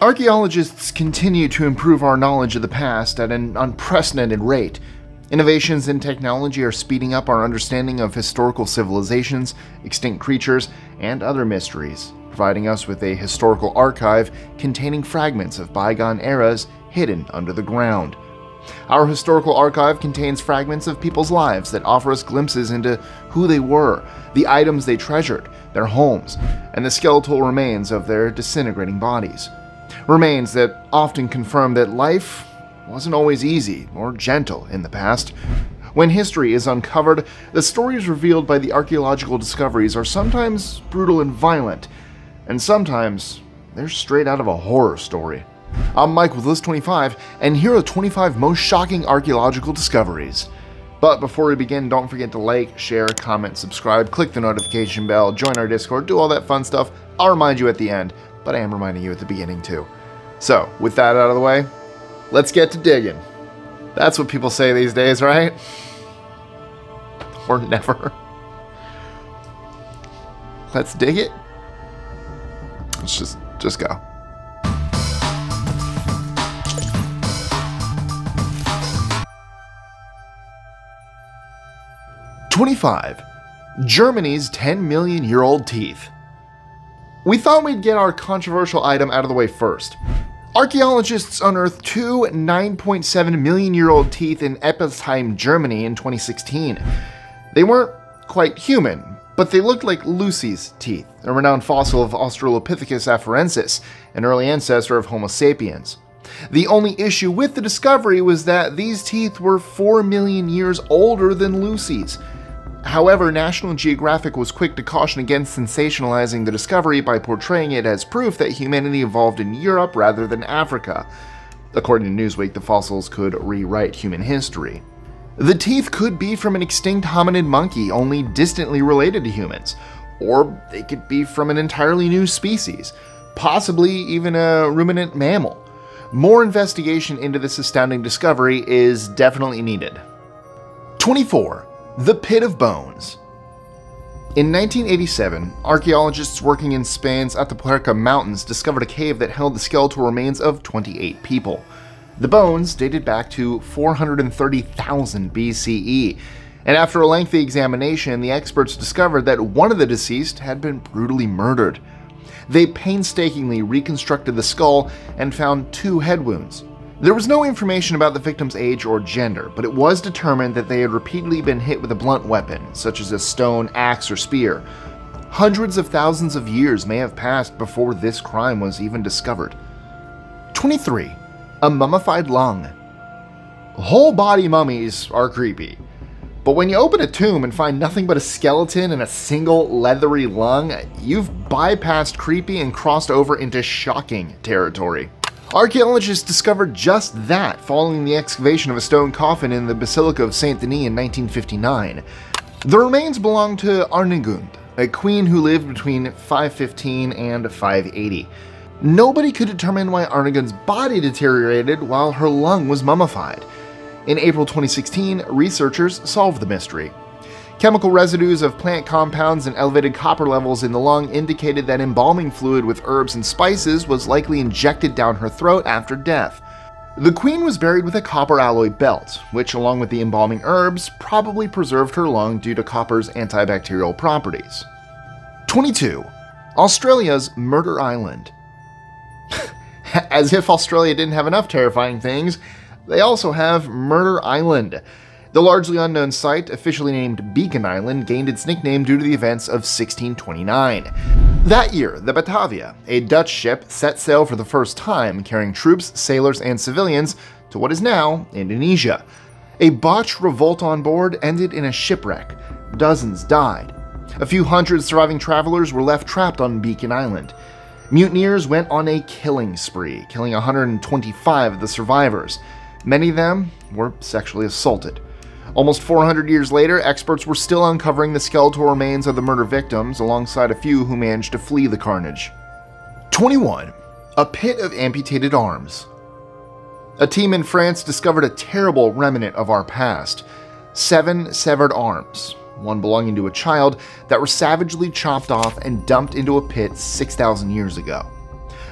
Archaeologists continue to improve our knowledge of the past at an unprecedented rate. Innovations in technology are speeding up our understanding of historical civilizations, extinct creatures, and other mysteries, providing us with a historical archive containing fragments of bygone eras hidden under the ground. Our historical archive contains fragments of people's lives that offer us glimpses into who they were, the items they treasured, their homes, and the skeletal remains of their disintegrating bodies remains that often confirm that life wasn't always easy or gentle in the past. When history is uncovered, the stories revealed by the archaeological discoveries are sometimes brutal and violent, and sometimes they're straight out of a horror story. I'm Mike with List 25, and here are the 25 most shocking archaeological discoveries. But before we begin, don't forget to like, share, comment, subscribe, click the notification bell, join our Discord, do all that fun stuff. I'll remind you at the end but I am reminding you at the beginning too. So, with that out of the way, let's get to digging. That's what people say these days, right? Or never. Let's dig it. Let's just just go. Twenty-five. Germany's 10 million year old teeth. We thought we'd get our controversial item out of the way first. Archaeologists unearthed two 9.7 million year old teeth in Eppelsheim, Germany in 2016. They weren't quite human, but they looked like Lucy's teeth, a renowned fossil of Australopithecus afarensis, an early ancestor of Homo sapiens. The only issue with the discovery was that these teeth were 4 million years older than Lucy's, However, National Geographic was quick to caution against sensationalizing the discovery by portraying it as proof that humanity evolved in Europe rather than Africa. According to Newsweek, the fossils could rewrite human history. The teeth could be from an extinct hominid monkey only distantly related to humans, or they could be from an entirely new species, possibly even a ruminant mammal. More investigation into this astounding discovery is definitely needed. 24. The Pit of Bones. In 1987, archaeologists working in Spain's Atapuerca Mountains discovered a cave that held the skeletal remains of 28 people. The bones dated back to 430,000 BCE, and after a lengthy examination, the experts discovered that one of the deceased had been brutally murdered. They painstakingly reconstructed the skull and found two head wounds, there was no information about the victim's age or gender, but it was determined that they had repeatedly been hit with a blunt weapon, such as a stone, axe, or spear. Hundreds of thousands of years may have passed before this crime was even discovered. 23. A mummified lung. Whole body mummies are creepy. But when you open a tomb and find nothing but a skeleton and a single leathery lung, you've bypassed creepy and crossed over into shocking territory. Archaeologists discovered just that following the excavation of a stone coffin in the Basilica of Saint Denis in 1959. The remains belonged to Arnegund, a queen who lived between 515 and 580. Nobody could determine why Arnegund's body deteriorated while her lung was mummified. In April 2016, researchers solved the mystery. Chemical residues of plant compounds and elevated copper levels in the lung indicated that embalming fluid with herbs and spices was likely injected down her throat after death. The queen was buried with a copper alloy belt, which, along with the embalming herbs, probably preserved her lung due to copper's antibacterial properties. 22. Australia's Murder Island. As if Australia didn't have enough terrifying things, they also have Murder Island, the largely unknown site, officially named Beacon Island, gained its nickname due to the events of 1629. That year, the Batavia, a Dutch ship, set sail for the first time, carrying troops, sailors, and civilians to what is now Indonesia. A botched revolt on board ended in a shipwreck. Dozens died. A few hundred surviving travelers were left trapped on Beacon Island. Mutineers went on a killing spree, killing 125 of the survivors. Many of them were sexually assaulted. Almost 400 years later, experts were still uncovering the skeletal remains of the murder victims, alongside a few who managed to flee the carnage. 21. A pit of amputated arms. A team in France discovered a terrible remnant of our past seven severed arms, one belonging to a child, that were savagely chopped off and dumped into a pit 6,000 years ago.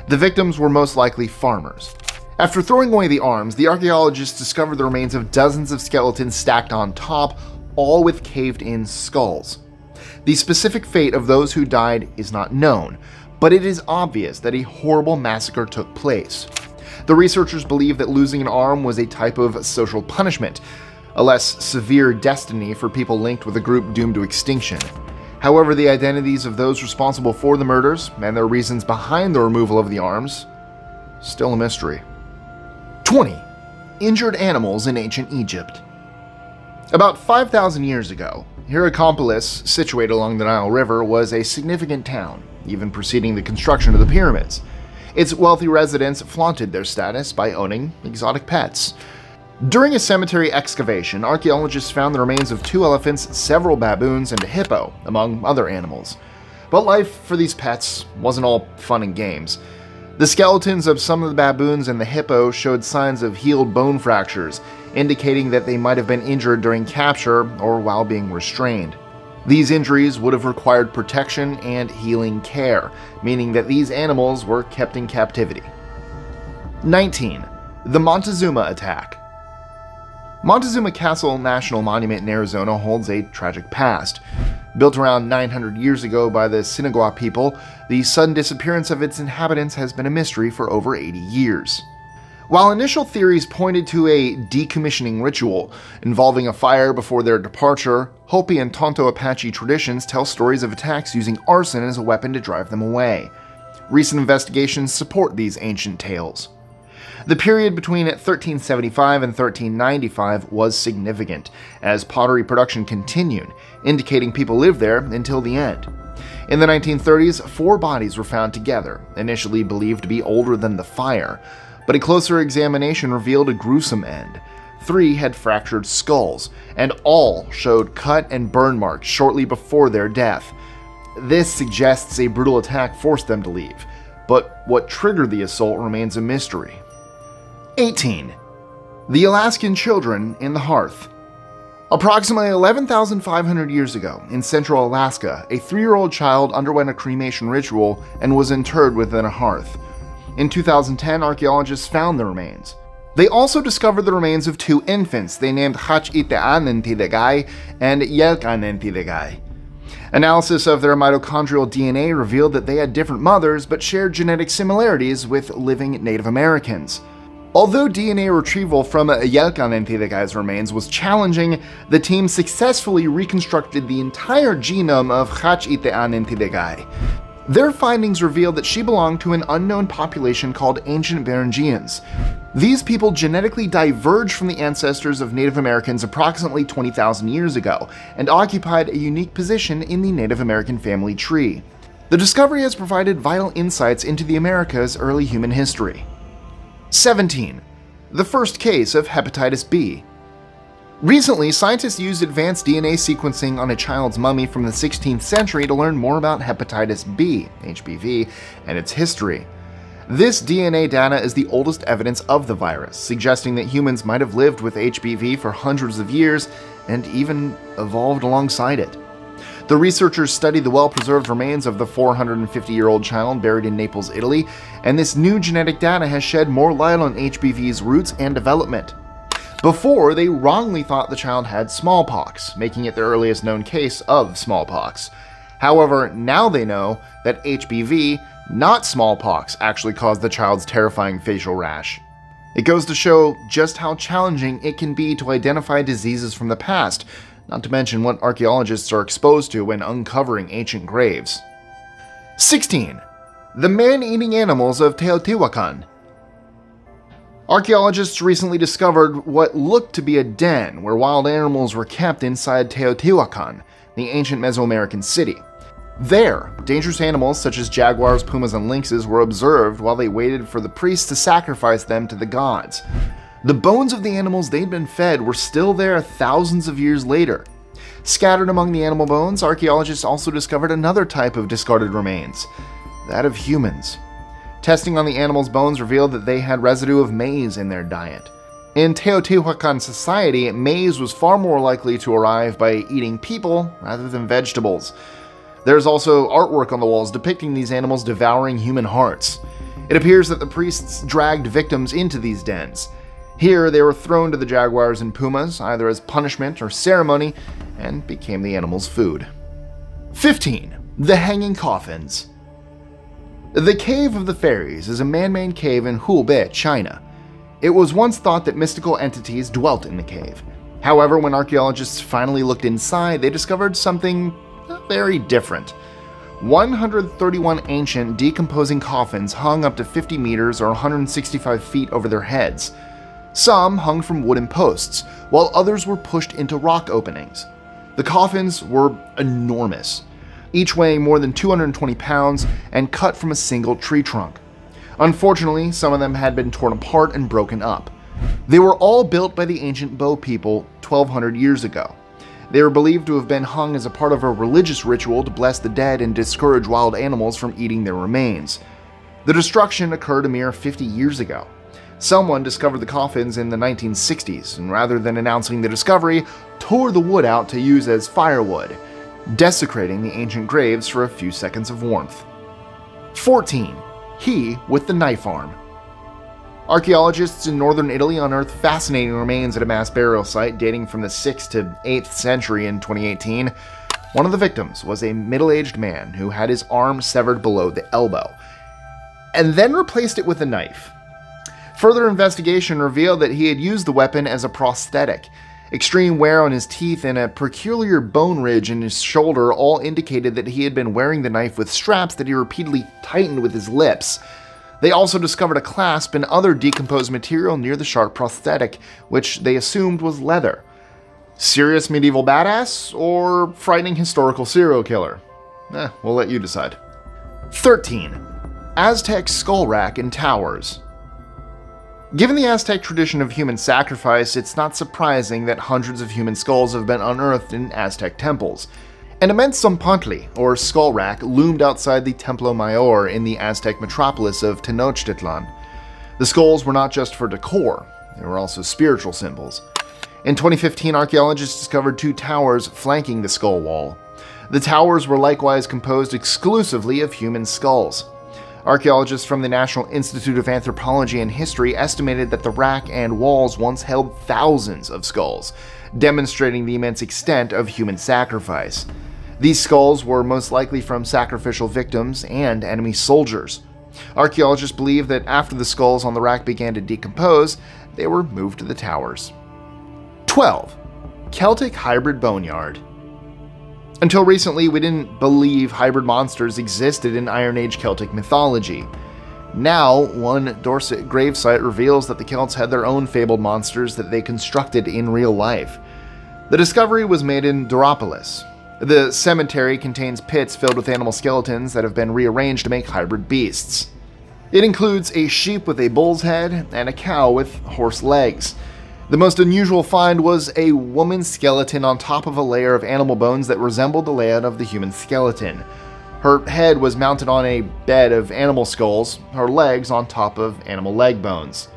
The victims were most likely farmers. After throwing away the arms, the archaeologists discovered the remains of dozens of skeletons stacked on top, all with caved in skulls. The specific fate of those who died is not known, but it is obvious that a horrible massacre took place. The researchers believe that losing an arm was a type of social punishment, a less severe destiny for people linked with a group doomed to extinction. However, the identities of those responsible for the murders and their reasons behind the removal of the arms still a mystery. 20. Injured animals in ancient Egypt. About 5,000 years ago, Hierakonpolis, situated along the Nile River, was a significant town, even preceding the construction of the pyramids. Its wealthy residents flaunted their status by owning exotic pets. During a cemetery excavation, archaeologists found the remains of two elephants, several baboons, and a hippo, among other animals. But life for these pets wasn't all fun and games. The skeletons of some of the baboons and the hippo showed signs of healed bone fractures, indicating that they might have been injured during capture or while being restrained. These injuries would have required protection and healing care, meaning that these animals were kept in captivity. 19. The Montezuma Attack Montezuma Castle National Monument in Arizona holds a tragic past. Built around 900 years ago by the Sinagua people, the sudden disappearance of its inhabitants has been a mystery for over 80 years. While initial theories pointed to a decommissioning ritual involving a fire before their departure, Hopi and Tonto Apache traditions tell stories of attacks using arson as a weapon to drive them away. Recent investigations support these ancient tales. The period between 1375 and 1395 was significant, as pottery production continued, indicating people lived there until the end. In the 1930s, four bodies were found together, initially believed to be older than the fire, but a closer examination revealed a gruesome end. Three had fractured skulls, and all showed cut and burn marks shortly before their death. This suggests a brutal attack forced them to leave, but what triggered the assault remains a mystery. 18. The Alaskan Children in the Hearth. Approximately 11,500 years ago, in central Alaska, a three year old child underwent a cremation ritual and was interred within a hearth. In 2010, archaeologists found the remains. They also discovered the remains of two infants they named Hachiteanentidegai and Yelkanentidegai. Analysis of their mitochondrial DNA revealed that they had different mothers but shared genetic similarities with living Native Americans. Although DNA retrieval from Yelkanentidegai's remains was challenging, the team successfully reconstructed the entire genome of Hachiteanentidegai. Their findings revealed that she belonged to an unknown population called ancient Beringians. These people genetically diverged from the ancestors of Native Americans approximately 20,000 years ago and occupied a unique position in the Native American family tree. The discovery has provided vital insights into the Americas' early human history. 17. The first case of hepatitis B. Recently, scientists used advanced DNA sequencing on a child's mummy from the 16th century to learn more about hepatitis B, HBV, and its history. This DNA data is the oldest evidence of the virus, suggesting that humans might have lived with HBV for hundreds of years and even evolved alongside it. The researchers studied the well preserved remains of the 450 year old child buried in Naples, Italy, and this new genetic data has shed more light on HBV's roots and development. Before, they wrongly thought the child had smallpox, making it the earliest known case of smallpox. However, now they know that HBV, not smallpox, actually caused the child's terrifying facial rash. It goes to show just how challenging it can be to identify diseases from the past, not to mention what archaeologists are exposed to when uncovering ancient graves. 16. The man eating animals of Teotihuacan. Archaeologists recently discovered what looked to be a den where wild animals were kept inside Teotihuacan, the ancient Mesoamerican city. There, dangerous animals such as jaguars, pumas, and lynxes were observed while they waited for the priests to sacrifice them to the gods. The bones of the animals they'd been fed were still there thousands of years later. Scattered among the animal bones, archaeologists also discovered another type of discarded remains that of humans. Testing on the animals' bones revealed that they had residue of maize in their diet. In Teotihuacan society, maize was far more likely to arrive by eating people rather than vegetables. There's also artwork on the walls depicting these animals devouring human hearts. It appears that the priests dragged victims into these dens. Here, they were thrown to the jaguars and pumas, either as punishment or ceremony, and became the animals' food. 15. The Hanging Coffins. The Cave of the Fairies is a man made cave in Hubei, China. It was once thought that mystical entities dwelt in the cave. However, when archaeologists finally looked inside, they discovered something uh, very different. 131 ancient, decomposing coffins hung up to 50 meters or 165 feet over their heads. Some hung from wooden posts, while others were pushed into rock openings. The coffins were enormous, each weighing more than 220 pounds and cut from a single tree trunk. Unfortunately, some of them had been torn apart and broken up. They were all built by the ancient Bo people 1200 years ago. They are believed to have been hung as a part of a religious ritual to bless the dead and discourage wild animals from eating their remains. The destruction occurred a mere 50 years ago. Someone discovered the coffins in the 1960s, and rather than announcing the discovery, tore the wood out to use as firewood, desecrating the ancient graves for a few seconds of warmth. 14. He with the knife arm. Archaeologists in northern Italy unearthed fascinating remains at a mass burial site dating from the 6th to 8th century in 2018. One of the victims was a middle aged man who had his arm severed below the elbow, and then replaced it with a knife. Further investigation revealed that he had used the weapon as a prosthetic. Extreme wear on his teeth and a peculiar bone ridge in his shoulder all indicated that he had been wearing the knife with straps that he repeatedly tightened with his lips. They also discovered a clasp and other decomposed material near the sharp prosthetic, which they assumed was leather. Serious medieval badass or frightening historical serial killer? Eh, we'll let you decide. 13. Aztec skull rack and towers. Given the Aztec tradition of human sacrifice, it's not surprising that hundreds of human skulls have been unearthed in Aztec temples. An immense Tzompantli, or skull rack, loomed outside the Templo Mayor in the Aztec metropolis of Tenochtitlan. The skulls were not just for decor, they were also spiritual symbols. In 2015, archaeologists discovered two towers flanking the skull wall. The towers were likewise composed exclusively of human skulls. Archaeologists from the National Institute of Anthropology and History estimated that the rack and walls once held thousands of skulls, demonstrating the immense extent of human sacrifice. These skulls were most likely from sacrificial victims and enemy soldiers. Archaeologists believe that after the skulls on the rack began to decompose, they were moved to the towers. 12. Celtic Hybrid Boneyard. Until recently, we didn't believe hybrid monsters existed in Iron Age Celtic mythology. Now, one Dorset gravesite reveals that the Celts had their own fabled monsters that they constructed in real life. The discovery was made in Duropolis, the cemetery contains pits filled with animal skeletons that have been rearranged to make hybrid beasts. It includes a sheep with a bull's head and a cow with horse legs. The most unusual find was a woman's skeleton on top of a layer of animal bones that resembled the layout of the human skeleton. Her head was mounted on a bed of animal skulls, her legs on top of animal leg bones.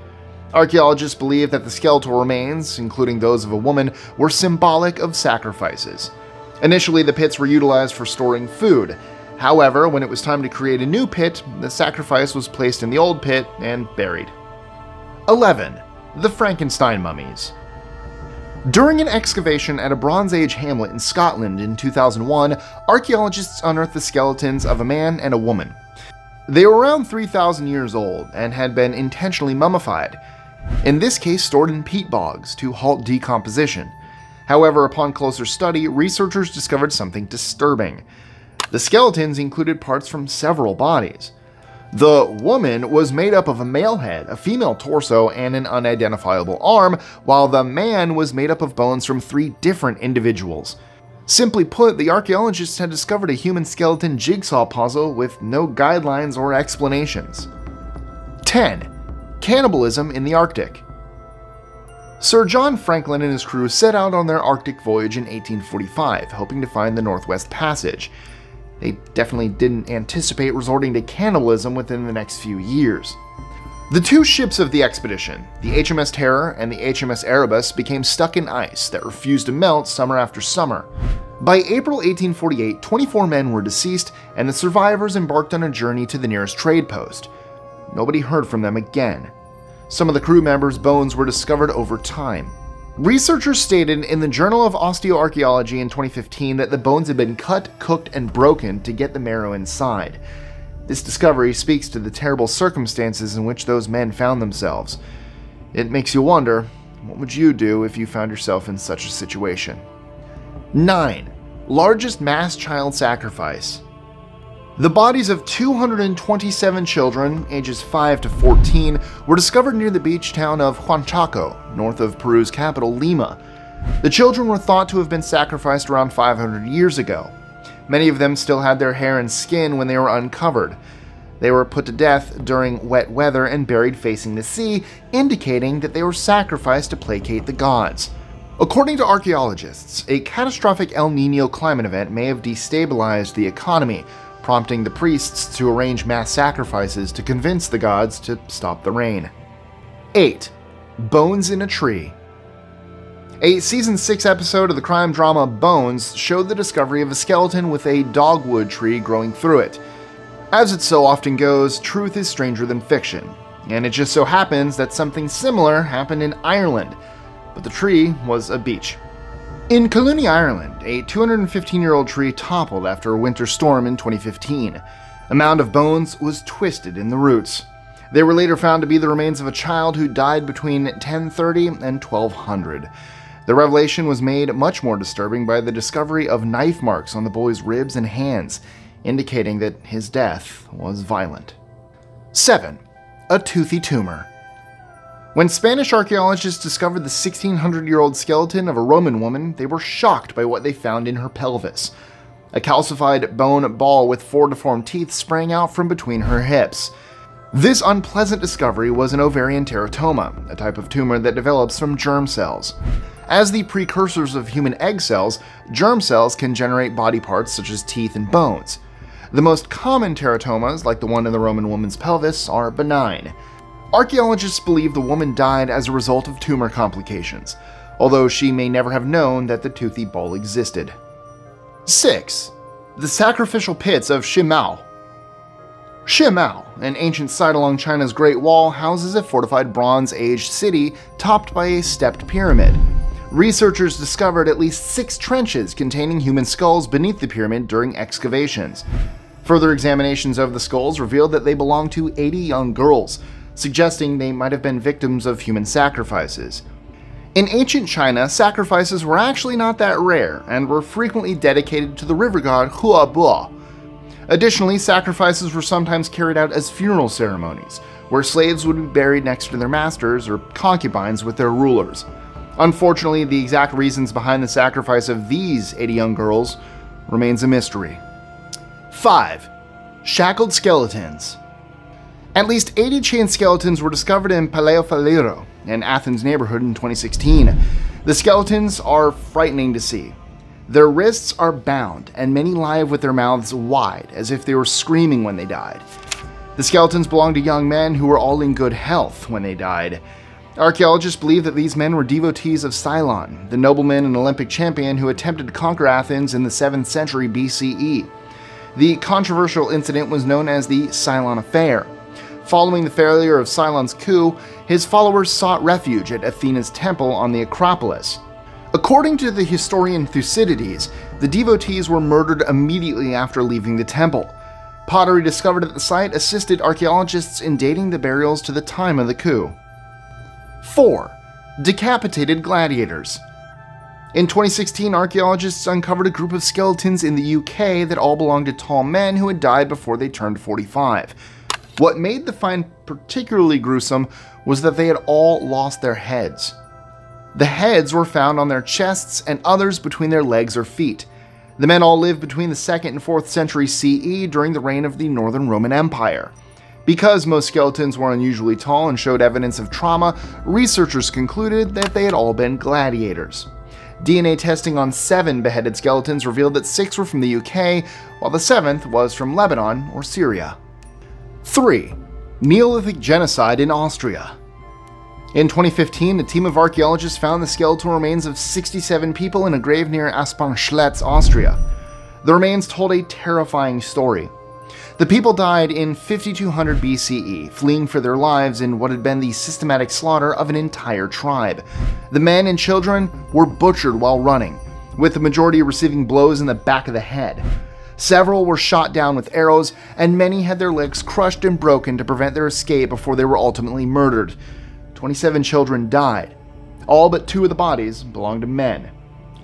Archaeologists believe that the skeletal remains, including those of a woman, were symbolic of sacrifices. Initially, the pits were utilized for storing food. However, when it was time to create a new pit, the sacrifice was placed in the old pit and buried. 11. The Frankenstein Mummies. During an excavation at a Bronze Age hamlet in Scotland in 2001, archaeologists unearthed the skeletons of a man and a woman. They were around 3,000 years old and had been intentionally mummified, in this case stored in peat bogs to halt decomposition. However, upon closer study, researchers discovered something disturbing. The skeletons included parts from several bodies. The woman was made up of a male head, a female torso, and an unidentifiable arm, while the man was made up of bones from three different individuals. Simply put, the archaeologists had discovered a human skeleton jigsaw puzzle with no guidelines or explanations. 10. Cannibalism in the Arctic. Sir John Franklin and his crew set out on their Arctic voyage in 1845, hoping to find the Northwest Passage. They definitely didn't anticipate resorting to cannibalism within the next few years. The two ships of the expedition, the HMS Terror and the HMS Erebus, became stuck in ice that refused to melt summer after summer. By April 1848, 24 men were deceased, and the survivors embarked on a journey to the nearest trade post. nobody heard from them again. Some of the crew members' bones were discovered over time. Researchers stated in the Journal of Osteoarchaeology in 2015 that the bones had been cut, cooked, and broken to get the marrow inside. This discovery speaks to the terrible circumstances in which those men found themselves. It makes you wonder what would you do if you found yourself in such a situation? 9. Largest mass child sacrifice. The bodies of 227 children, ages 5 to 14, were discovered near the beach town of Huanchaco, north of Peru's capital, Lima. The children were thought to have been sacrificed around 500 years ago. Many of them still had their hair and skin when they were uncovered. They were put to death during wet weather and buried facing the sea, indicating that they were sacrificed to placate the gods. According to archaeologists, a catastrophic El Nino climate event may have destabilized the economy, prompting the priests to arrange mass sacrifices to convince the gods to stop the rain. 8. Bones in a Tree a season 6 episode of the crime drama Bones showed the discovery of a skeleton with a dogwood tree growing through it. As it so often goes, truth is stranger than fiction, and it just so happens that something similar happened in Ireland, but the tree was a beech. In Collooney, Ireland, a 215 year old tree toppled after a winter storm in 2015. A mound of bones was twisted in the roots. They were later found to be the remains of a child who died between 1030 and 1200. The revelation was made much more disturbing by the discovery of knife marks on the boy's ribs and hands, indicating that his death was violent. 7. A toothy tumor. When Spanish archaeologists discovered the 1600 year old skeleton of a Roman woman, they were shocked by what they found in her pelvis. A calcified bone ball with four deformed teeth sprang out from between her hips. This unpleasant discovery was an ovarian teratoma, a type of tumor that develops from germ cells. As the precursors of human egg cells, germ cells can generate body parts such as teeth and bones. The most common teratomas, like the one in the Roman woman's pelvis, are benign. Archaeologists believe the woman died as a result of tumor complications, although she may never have known that the toothy ball existed. 6. The sacrificial pits of Shimao. Shimao, an ancient site along China's Great Wall, houses a fortified Bronze Age city topped by a stepped pyramid. Researchers discovered at least six trenches containing human skulls beneath the pyramid during excavations. Further examinations of the skulls revealed that they belonged to 80 young girls, suggesting they might have been victims of human sacrifices. In ancient China, sacrifices were actually not that rare and were frequently dedicated to the river god Huobo. Additionally, sacrifices were sometimes carried out as funeral ceremonies, where slaves would be buried next to their masters or concubines with their rulers. Unfortunately, the exact reasons behind the sacrifice of these 80 young girls remains a mystery. 5. Shackled skeletons. At least 80 chain skeletons were discovered in Palaio Faliro, an Athens neighborhood in 2016. The skeletons are frightening to see. Their wrists are bound, and many lie with their mouths wide, as if they were screaming when they died. The skeletons belong to young men who were all in good health when they died. Archaeologists believe that these men were devotees of Cylon, the nobleman and Olympic champion who attempted to conquer Athens in the 7th century BCE. The controversial incident was known as the Cylon Affair. Following the failure of Cylon's coup, his followers sought refuge at Athena's temple on the Acropolis. According to the historian Thucydides, the devotees were murdered immediately after leaving the temple. Pottery discovered at the site assisted archaeologists in dating the burials to the time of the coup. 4. Decapitated gladiators. In 2016, archaeologists uncovered a group of skeletons in the UK that all belonged to tall men who had died before they turned 45. What made the find particularly gruesome was that they had all lost their heads. The heads were found on their chests and others between their legs or feet. The men all lived between the 2nd and 4th century CE during the reign of the Northern Roman Empire. Because most skeletons were unusually tall and showed evidence of trauma, researchers concluded that they had all been gladiators. DNA testing on seven beheaded skeletons revealed that six were from the UK, while the seventh was from Lebanon or Syria. 3. Neolithic genocide in Austria. In 2015, a team of archaeologists found the skeletal remains of 67 people in a grave near Asparn-Schletz, Austria. The remains told a terrifying story. The people died in 5200 BCE, fleeing for their lives in what had been the systematic slaughter of an entire tribe. The men and children were butchered while running, with the majority receiving blows in the back of the head. Several were shot down with arrows, and many had their legs crushed and broken to prevent their escape before they were ultimately murdered. 27 children died. All but two of the bodies belonged to men.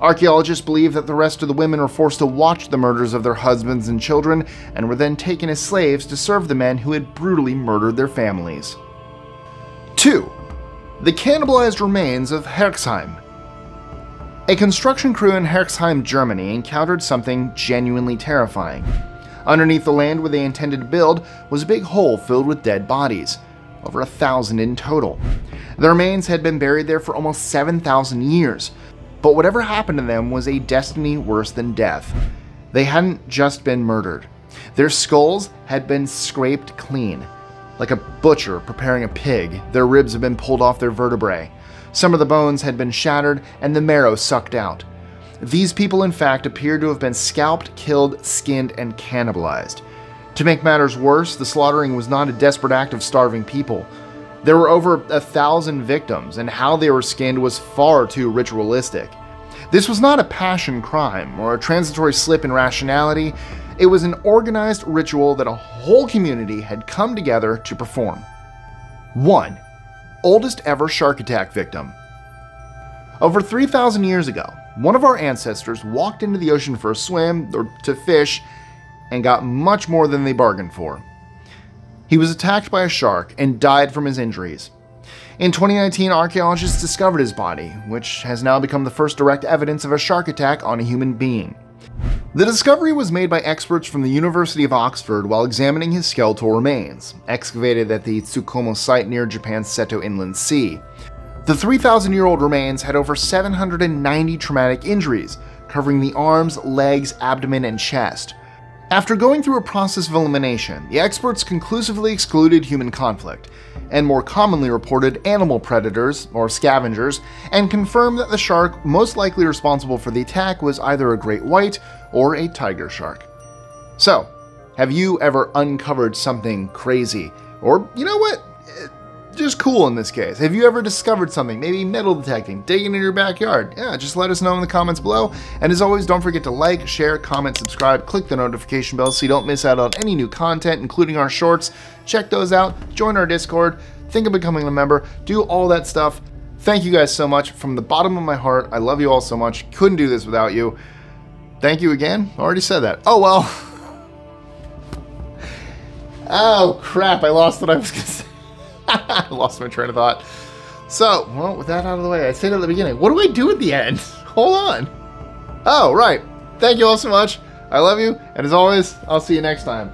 Archaeologists believe that the rest of the women were forced to watch the murders of their husbands and children and were then taken as slaves to serve the men who had brutally murdered their families. 2. The cannibalized remains of Herxheim. A construction crew in Herxheim, Germany encountered something genuinely terrifying. Underneath the land where they intended to build was a big hole filled with dead bodies, over a thousand in total. The remains had been buried there for almost 7,000 years, but whatever happened to them was a destiny worse than death. They hadn't just been murdered, their skulls had been scraped clean. Like a butcher preparing a pig, their ribs had been pulled off their vertebrae. Some of the bones had been shattered and the marrow sucked out. These people, in fact, appeared to have been scalped, killed, skinned, and cannibalized. To make matters worse, the slaughtering was not a desperate act of starving people. There were over a thousand victims, and how they were skinned was far too ritualistic. This was not a passion crime or a transitory slip in rationality, it was an organized ritual that a whole community had come together to perform. 1. Oldest ever shark attack victim. Over 3,000 years ago, one of our ancestors walked into the ocean for a swim or to fish and got much more than they bargained for. He was attacked by a shark and died from his injuries. In 2019, archaeologists discovered his body, which has now become the first direct evidence of a shark attack on a human being. The discovery was made by experts from the University of Oxford while examining his skeletal remains, excavated at the Tsukumo site near Japan's Seto Inland Sea. The 3,000 year old remains had over 790 traumatic injuries, covering the arms, legs, abdomen, and chest. After going through a process of elimination, the experts conclusively excluded human conflict, and more commonly reported animal predators, or scavengers, and confirmed that the shark most likely responsible for the attack was either a great white or a tiger shark. So, have you ever uncovered something crazy? Or, you know what? Just cool in this case. Have you ever discovered something, maybe metal detecting, digging in your backyard? Yeah, just let us know in the comments below. And as always, don't forget to like, share, comment, subscribe, click the notification bell so you don't miss out on any new content, including our shorts. Check those out, join our Discord, think of becoming a member, do all that stuff. Thank you guys so much from the bottom of my heart. I love you all so much. Couldn't do this without you. Thank you again. Already said that. Oh well. oh crap, I lost what I was going to say. I lost my train of thought. So, well, with that out of the way, I said at the beginning, what do I do at the end? Hold on. Oh, right. Thank you all so much. I love you, and as always, I'll see you next time.